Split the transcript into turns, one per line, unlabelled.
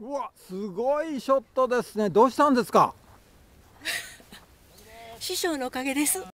うわすごいショットですね。どうしたんですか？
師匠のおかげです。